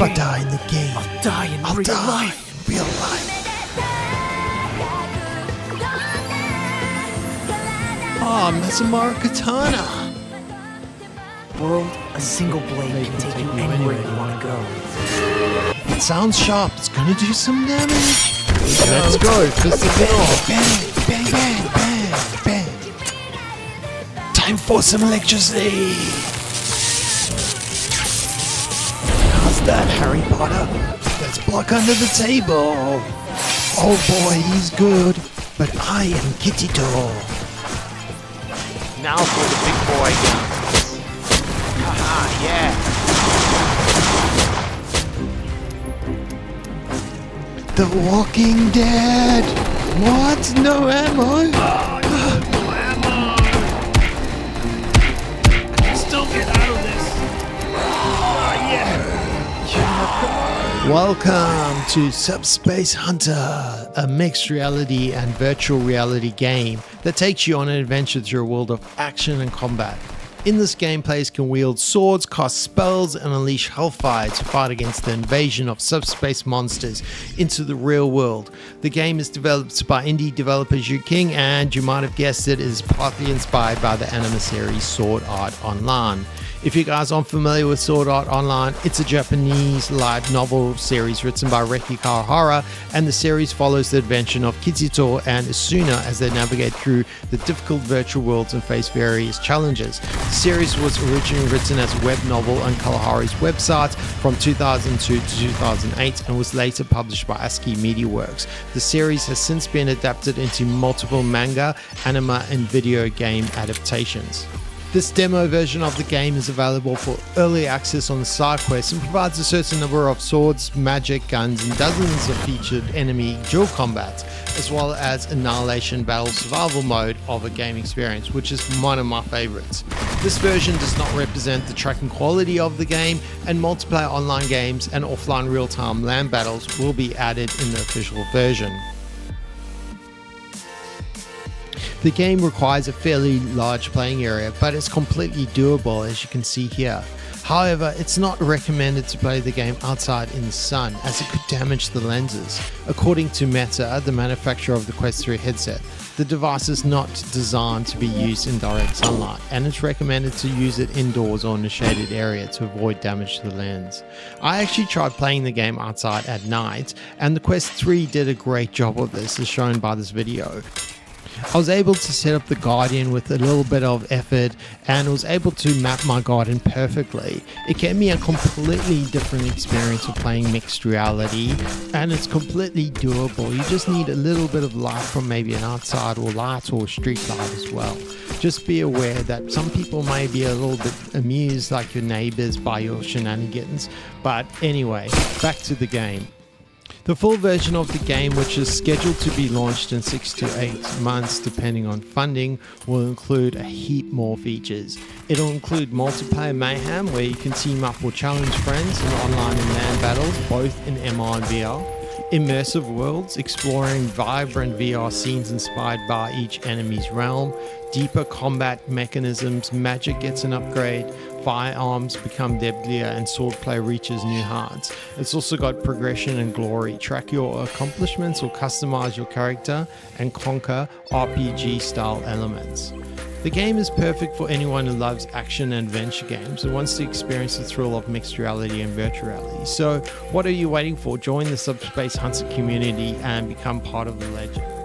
If I die in the game, I'll die in I'll real die life. in real life. Ah, Masamara Katana. World, a single blade can take you anywhere you want to go. It sounds sharp. It's gonna do some damage. Let's go. Fist of Venom. Bang, bang, bang, bang, bang. Time for some electricity. That, Harry Potter? Let's block under the table. Oh boy, he's good. But I am Kitty Door. Now for the big boy. Haha, yeah. The Walking Dead. What? No ammo? Still Welcome to Subspace Hunter, a mixed reality and virtual reality game that takes you on an adventure through a world of action and combat. In this game, players can wield swords, cast spells, and unleash hellfire to fight against the invasion of subspace monsters into the real world. The game is developed by indie developer Xuking, and you might have guessed it is partly inspired by the anime series Sword Art Online. If you guys aren't familiar with Sword Art Online, it's a Japanese light novel series written by Reki Kawahara, and the series follows the adventure of Kirito and Asuna as they navigate through the difficult virtual worlds and face various challenges. The series was originally written as a web novel on Kawahara's website from 2002 to 2008 and was later published by ASCII Media Works. The series has since been adapted into multiple manga, anime, and video game adaptations. This demo version of the game is available for early access on the and provides a certain number of swords, magic, guns, and dozens of featured enemy dual combats, as well as annihilation battle survival mode of a game experience, which is one of my favorites. This version does not represent the tracking quality of the game, and multiplayer online games and offline real time land battles will be added in the official version. The game requires a fairly large playing area, but it's completely doable as you can see here. However, it's not recommended to play the game outside in the sun as it could damage the lenses. According to Meta, the manufacturer of the Quest 3 headset, the device is not designed to be used in direct sunlight and it's recommended to use it indoors or in a shaded area to avoid damage to the lens. I actually tried playing the game outside at night and the Quest 3 did a great job of this as shown by this video. I was able to set up the Guardian with a little bit of effort and was able to map my Guardian perfectly. It gave me a completely different experience of playing mixed reality and it's completely doable. You just need a little bit of light from maybe an outside or light or street light as well. Just be aware that some people may be a little bit amused like your neighbors by your shenanigans. But anyway, back to the game. The full version of the game, which is scheduled to be launched in six to eight months depending on funding, will include a heap more features. It'll include multiplayer mayhem where you can team up or challenge friends in online and land battles, both in MR and VR. Immersive worlds exploring vibrant VR scenes inspired by each enemy's realm, deeper combat mechanisms, magic gets an upgrade, firearms become deadlier, and swordplay reaches new heights. It's also got progression and glory. Track your accomplishments or customize your character and conquer RPG style elements. The game is perfect for anyone who loves action and adventure games and wants to experience the thrill of mixed reality and virtual reality. So, what are you waiting for? Join the Subspace Hunter community and become part of the legend.